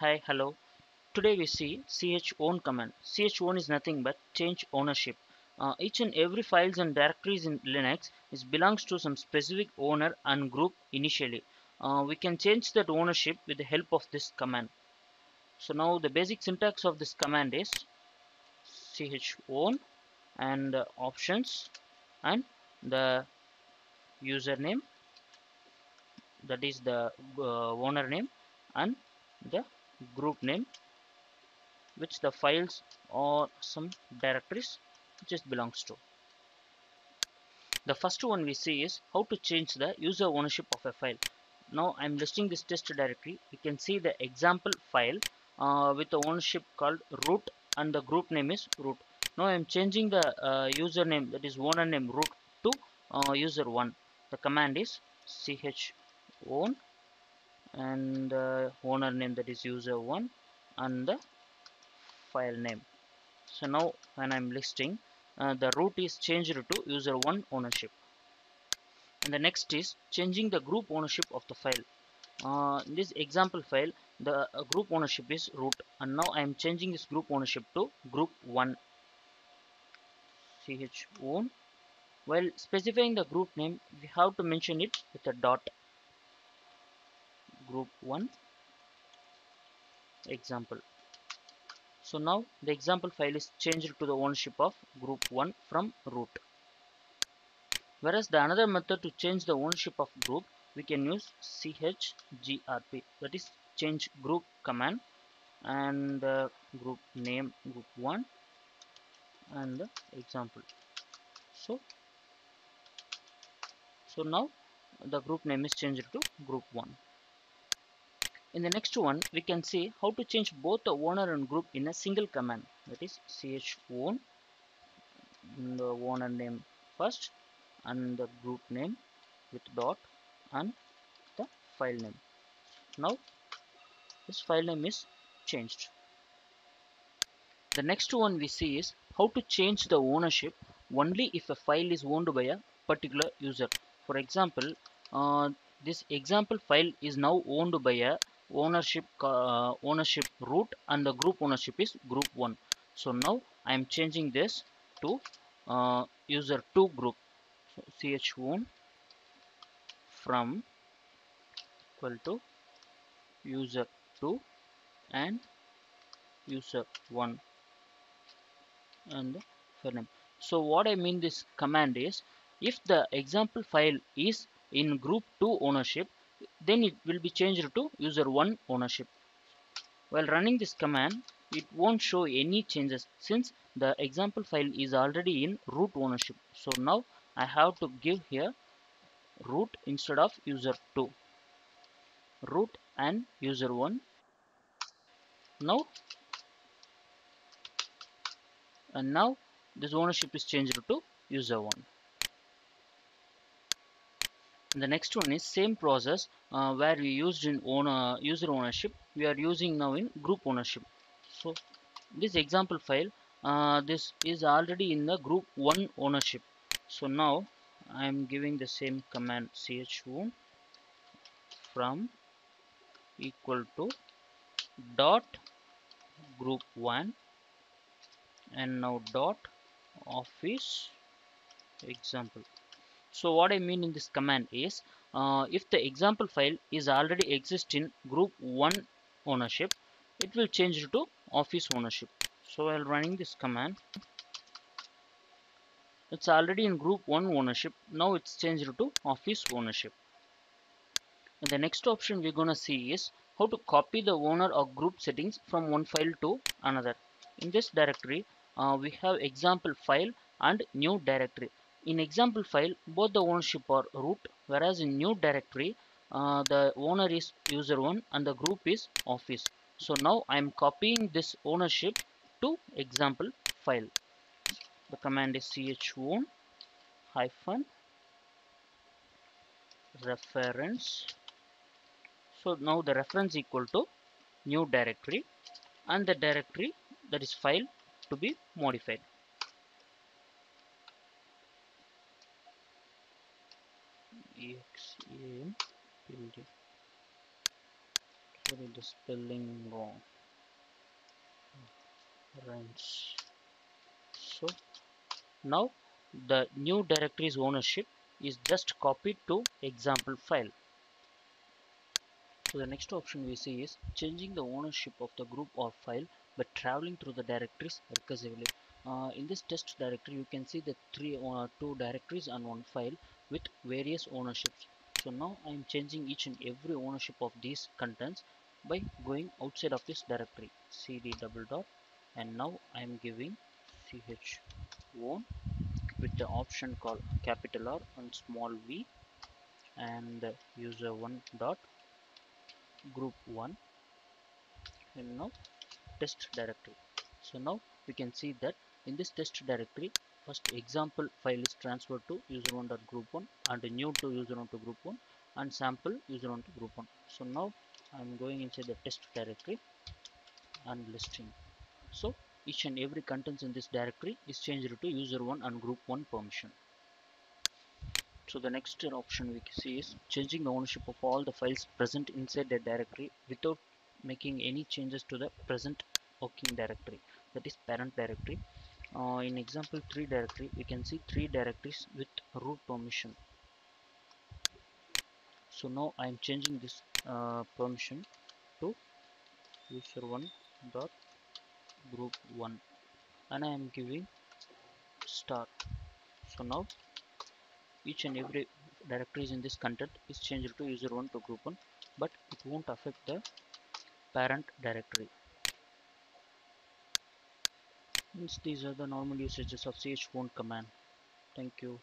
Hi, hello. Today we see chown command. chown is nothing but change ownership. Uh, each and every files and directories in Linux is belongs to some specific owner and group initially. Uh, we can change that ownership with the help of this command. So now the basic syntax of this command is chown and uh, options and the username that is the uh, owner name and the group name which the files or some directories it belongs to. The first one we see is how to change the user ownership of a file. Now I'm listing this test directory. You can see the example file uh, with the ownership called root and the group name is root. Now I'm changing the uh, username that is owner name root to uh, user one. The command is chown and uh, owner name that is user one and the file name. So now when I'm listing uh, the root is changed to user one ownership. And the next is changing the group ownership of the file. Uh, in this example file the uh, group ownership is root and now I am changing this group ownership to group 1 chown while specifying the group name we have to mention it with a dot group 1 example. So now the example file is changed to the ownership of group 1 from root. Whereas the another method to change the ownership of group we can use chgrp that is change group command and uh, group name group 1 and the example. So so now the group name is changed to group 1 in the next one we can see how to change both the owner and group in a single command. That is chown the owner name first and the group name with dot and the file name. Now this file name is changed. The next one we see is how to change the ownership only if a file is owned by a particular user. For example uh, this example file is now owned by a ownership uh, ownership root and the group ownership is group 1 so now I am changing this to uh, user 2 group. So chown from equal to user 2 and user 1 and so what I mean this command is if the example file is in group 2 ownership then it will be changed to user 1 ownership. While running this command it won't show any changes since the example file is already in root ownership. So now I have to give here root instead of user 2 root and user 1 now and now this ownership is changed to user 1 and the next one is same process uh, where we used in owner user ownership we are using now in group ownership. So this example file uh, this is already in the group 1 ownership. So now I am giving the same command chown from equal to dot group 1 and now dot office example so what I mean in this command is uh, if the example file is already exist in group 1 ownership it will change to office ownership. So while running this command it's already in group 1 ownership. Now it's changed to office ownership. And the next option we're gonna see is how to copy the owner or group settings from one file to another. In this directory uh, we have example file and new directory in example file both the ownership are root whereas in new directory uh, the owner is user one and the group is office. So now I am copying this ownership to example file. The command is chown hyphen reference. So now the reference equal to new directory and the directory that is file to be modified exe building sorry the spelling wrong. Runs so now the new directory's ownership is just copied to example file. So the next option we see is changing the ownership of the group or file by traveling through the directories recursively uh, in this test directory you can see the three uh, two directories and one file with various ownerships. So now I am changing each and every ownership of these contents by going outside of this directory cd double dot and now I am giving ch own with the option called capital R and small v and user one dot group one. And now test directory. So now we can see that in this test directory first example file is transferred to user1 dot group one and new to user1 to group one and sample user1 to group one. So now i'm going inside the test directory and listing. So each and every contents in this directory is changed to user1 and group1 permission. So the next option we see is changing the ownership of all the files present inside the directory without making any changes to the present working directory that is parent directory. Uh, in example 3 directory we can see three directories with root permission. So now I am changing this uh, permission to user1 dot group 1 and I am giving start. So now each and every directories in this content is changed to user1 to group 1 but it won't affect the parent directory Hence these are the normal usages of chown command. Thank you